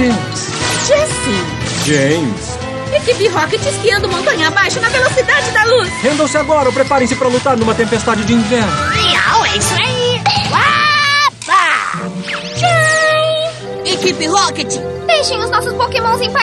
estrelas. Jesse. James. Equipe Rocket esquiando montanha abaixo na velocidade da luz. Rendam-se agora ou preparem-se para lutar numa tempestade de inverno. Real, é isso aí. Uapa! Equipe Rocket. Deixem os nossos pokémons em paz.